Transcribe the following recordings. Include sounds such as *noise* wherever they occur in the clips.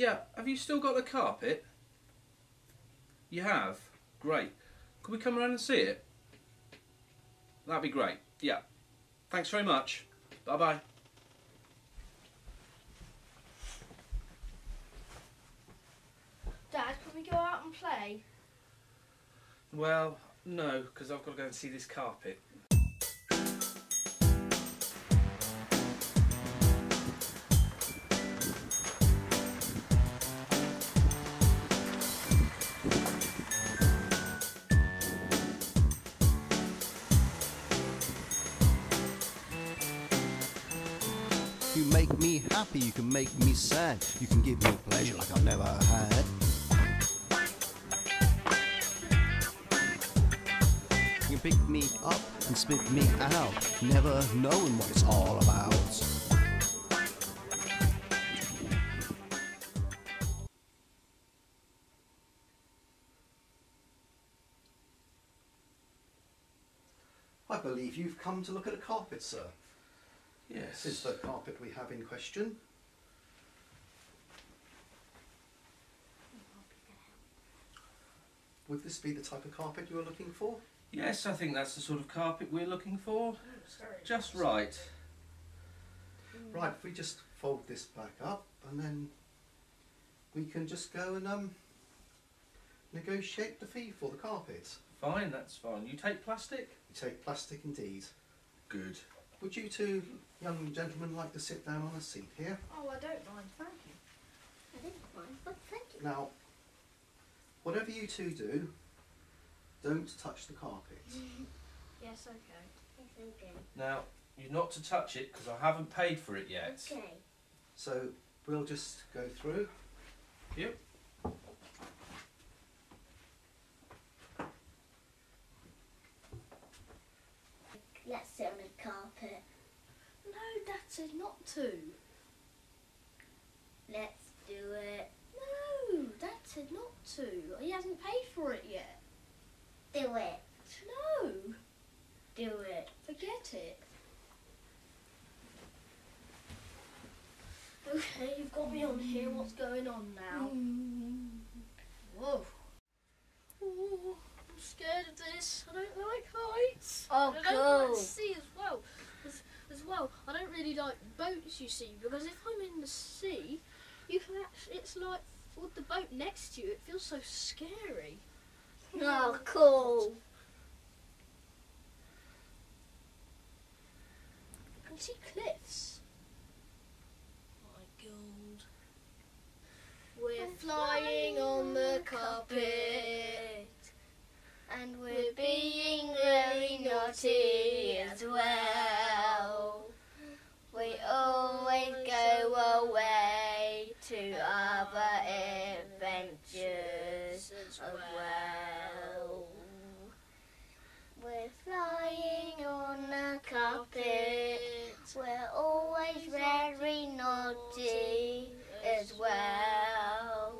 Yeah, have you still got the carpet? You have? Great. Could we come around and see it? That'd be great. Yeah. Thanks very much. Bye bye. Dad, can we go out and play? Well, no, because I've got to go and see this carpet. You make me happy, you can make me sad, you can give me pleasure like I've never had. You can pick me up and spit me out, never knowing what it's all about. I believe you've come to look at a carpet, sir. Yes. This is the carpet we have in question. Would this be the type of carpet you were looking for? Yes, I think that's the sort of carpet we're looking for. Just right. Right, if we just fold this back up and then we can just go and um, negotiate the fee for the carpet. Fine, that's fine. You take plastic? We take plastic indeed. Good. Would you two young gentlemen like to sit down on a seat here? Oh, I don't mind, thank you. I didn't mind, but thank you. Now, whatever you two do, don't touch the carpet. *laughs* Yes, okay. Yes, okay. Now, you're not to touch it because I haven't paid for it yet. Okay. So we'll just go through. Yep. Let's sit on the carpet. No, Dad said not to. Let's do it. No, Dad said not to. He hasn't paid for it yet. Do it. No, Do it. forget it. Okay, you've got me on here. What's going on now? Mm. Whoa. Oh, I'm scared of this. I don't like heights. Oh, I don't cool. like sea as well. As, as well, I don't really like boats. You see, because if I'm in the sea, you can actually. It's like with the boat next to you. It feels so scary. Oh, cool. I can see cliffs. My God. We're flying on the carpet. And we're being very naughty as well. As well. We're flying on a carpet. We're always very naughty as well.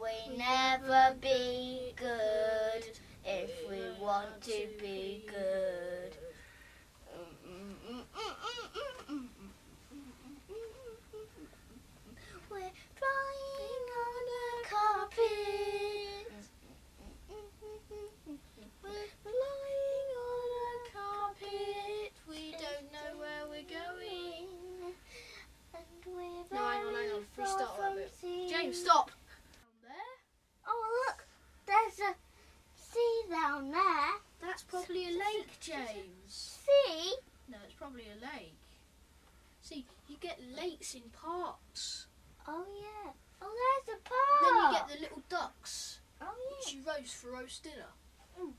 We never be good if we want to be good. We're flying on the carpet. We're flying on a carpet. We don't know where we're going. And we're No, hang on, hang very on. far Restart that from bit. sea. James, stop. Down there? Oh, look, there's a sea down there. That's probably a Sea? No, it's probably a lake. See, you get lakes in parks. Oh, yeah. Oh, there's a park. Then you get the little ducks, Oh, which yeah. you roast for roast dinner. Mm.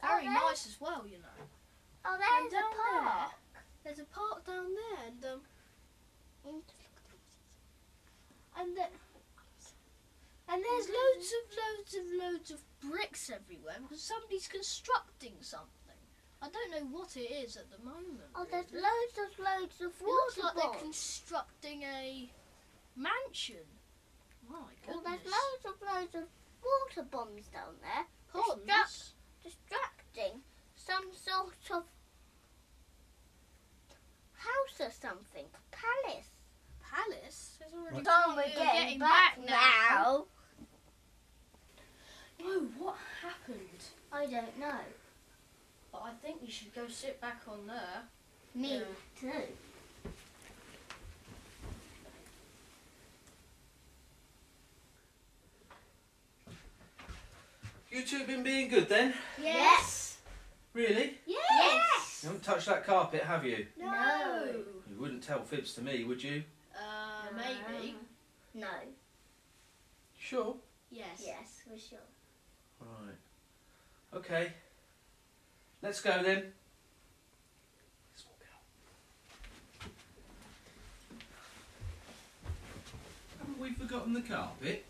Very Oh, nice as well, you know. Oh, there's a park. there, there's a park down there, and um, Mm. and then and there's loads of loads of loads of bricks everywhere because somebody's constructing something. I don't know what it is at the moment. Oh, there's really. loads of loads of water. It looks water like they're constructing a mansion. My Oh, goodness. there's loads of loads of water bombs down there. Ponds? Distract- distracting some sort of house or something. Palace. Palace? There's a I don't know. But I think you should go sit back on there. Me Yeah. too. You two been being good then? Yes. Really? Yes. You haven't touched that carpet, have you? No. You wouldn't tell fibs to me, would you? Uh, maybe. No. Sure. Yes. Yes, for sure. Right. Okay. Let's go then. Let's walk out. Haven't we forgotten the carpet?